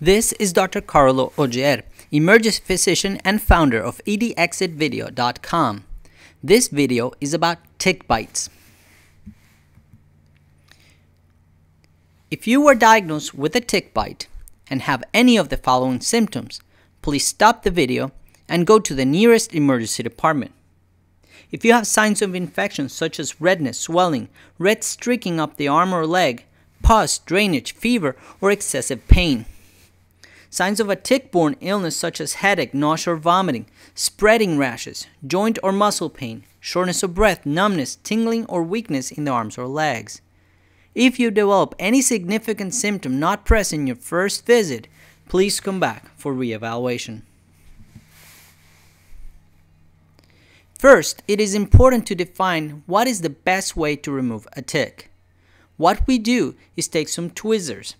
This is Dr. Carlo Oller, emergency physician and founder of edxitvideo.com. This video is about tick bites. If you were diagnosed with a tick bite and have any of the following symptoms, please stop the video and go to the nearest emergency department. If you have signs of infection such as redness, swelling, red streaking up the arm or leg, pus, drainage, fever, or excessive pain, Signs of a tick-borne illness such as headache, nausea or vomiting, spreading rashes, joint or muscle pain, shortness of breath, numbness, tingling or weakness in the arms or legs. If you develop any significant symptom not present in your first visit, please come back for reevaluation. First, it is important to define what is the best way to remove a tick. What we do is take some tweezers,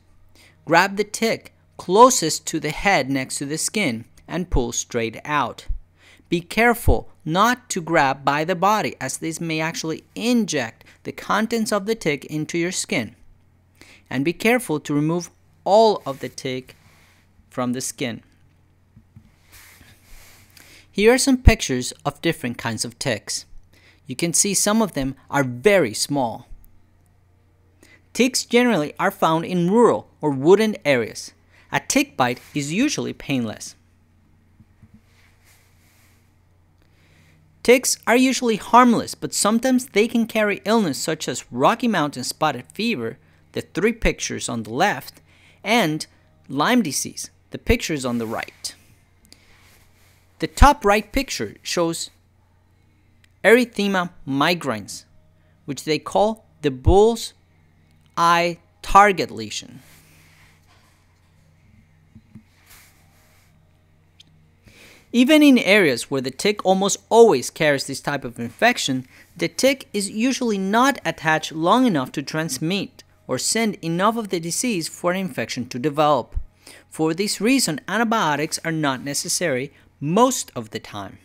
grab the tick, closest to the head next to the skin and pull straight out. Be careful not to grab by the body as this may actually inject the contents of the tick into your skin. And be careful to remove all of the tick from the skin. Here are some pictures of different kinds of ticks. You can see some of them are very small. Ticks generally are found in rural or wooded areas. A tick bite is usually painless. Ticks are usually harmless, but sometimes they can carry illness such as Rocky Mountain spotted fever, the three pictures on the left, and Lyme disease, the pictures on the right. The top right picture shows erythema migrans, which they call the bull's eye target lesion. Even in areas where the tick almost always carries this type of infection, the tick is usually not attached long enough to transmit or send enough of the disease for an infection to develop. For this reason, antibiotics are not necessary most of the time.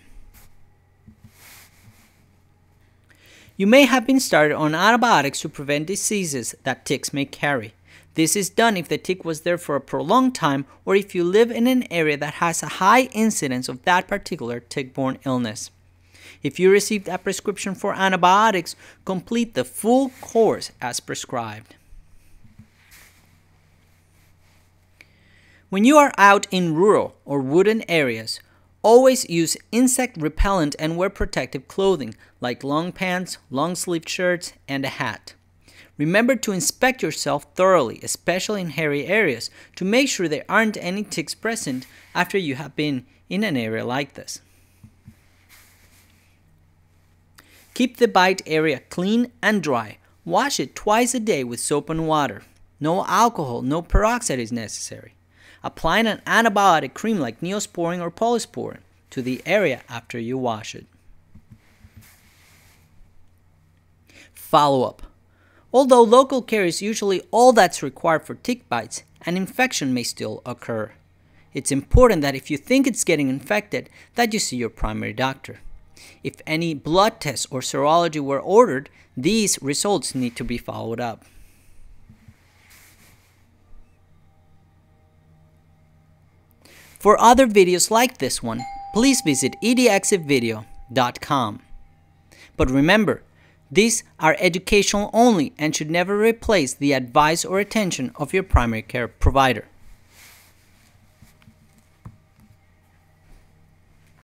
You may have been started on antibiotics to prevent diseases that ticks may carry. This is done if the tick was there for a prolonged time or if you live in an area that has a high incidence of that particular tick-borne illness. If you received a prescription for antibiotics, complete the full course as prescribed. When you are out in rural or wooded areas, always use insect repellent and wear protective clothing like long pants, long sleeved shirts, and a hat. Remember to inspect yourself thoroughly, especially in hairy areas, to make sure there aren't any ticks present after you have been in an area like this. Keep the bite area clean and dry. Wash it twice a day with soap and water. No alcohol, no peroxide is necessary. Apply an antibiotic cream like neosporin or polysporin to the area after you wash it. Follow up. Although local care is usually all that's required for tick bites, an infection may still occur. It's important that if you think it's getting infected, that you see your primary doctor. If any blood tests or serology were ordered, these results need to be followed up. For other videos like this one, please visit edxitvideo.com. But remember, these are educational only and should never replace the advice or attention of your primary care provider.